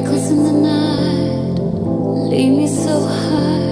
Reckless in the night, leave me so high.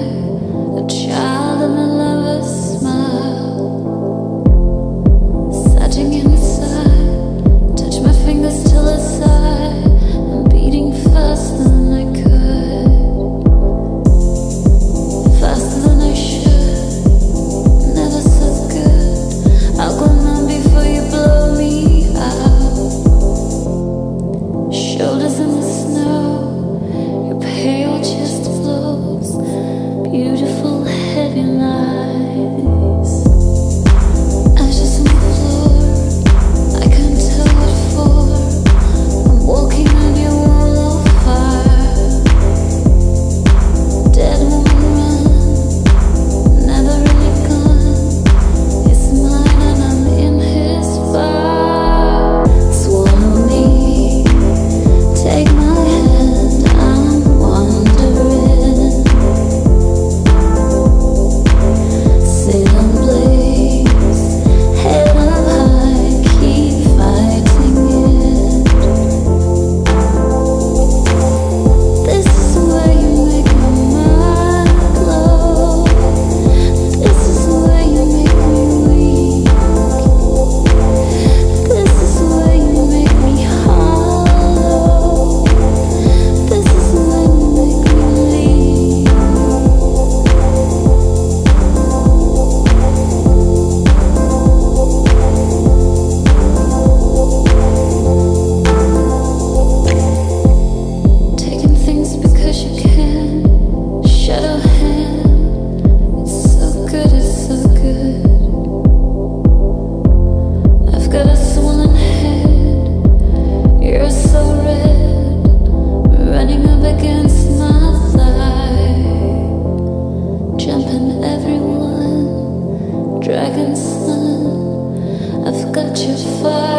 To far.